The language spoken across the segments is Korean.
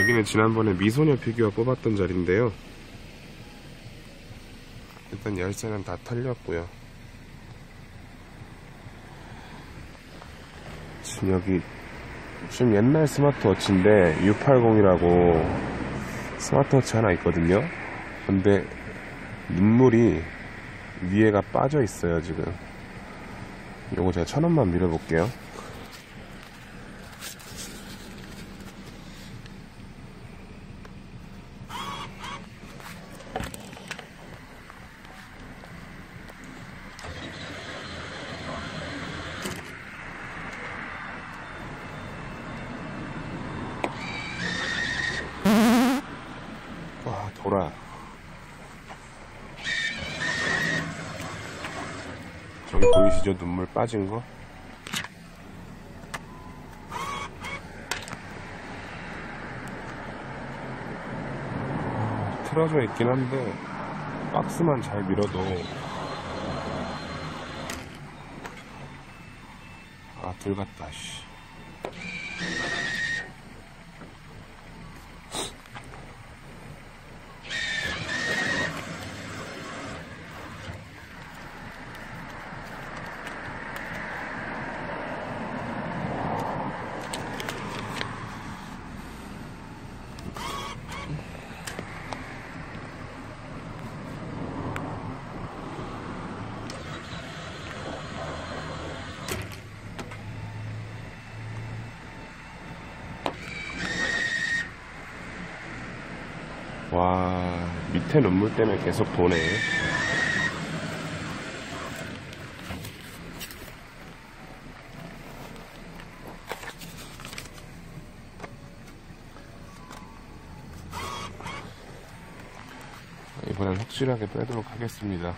여기는 지난번에 미소녀 피규어 뽑았던 자리인데요. 일단 열쇠는 다 털렸고요. 지금 여기 좀 옛날 스마트워치인데 U80이라고 스마트워치 하나 있거든요. 근데 눈물이 위에가 빠져 있어요 지금. 요거 제가 천 원만 밀어 볼게요. 와 돌아 저기 보이시죠? 눈물 빠진 거? 틀어져 있긴 한데 박스만 잘 밀어도. 아 들갔다 씨 와 밑에 눈물 때문에 계속 도네. 이번엔 확실하게 빼도록 하겠습니다.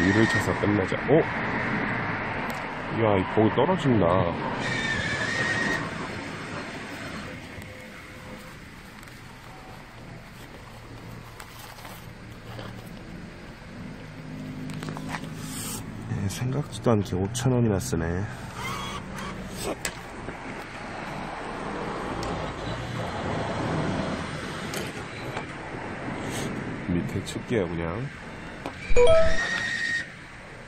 위를 쳐서 끝내자. 오! 이야, 이 공이 떨어진다. 예, 생각지도 않게 5천원이나 쓰네. 밑에 칠게요, 그냥.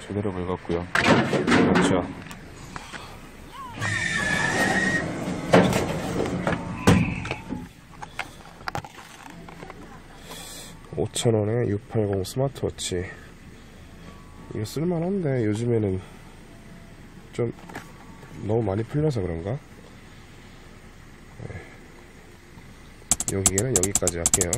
제대로 긁었고요. 그렇죠. 5,000원에 680 스마트워치. 이거 쓸만한데, 요즘에는 좀 너무 많이 풀려서 그런가? 네. 여기에는 여기까지 할게요.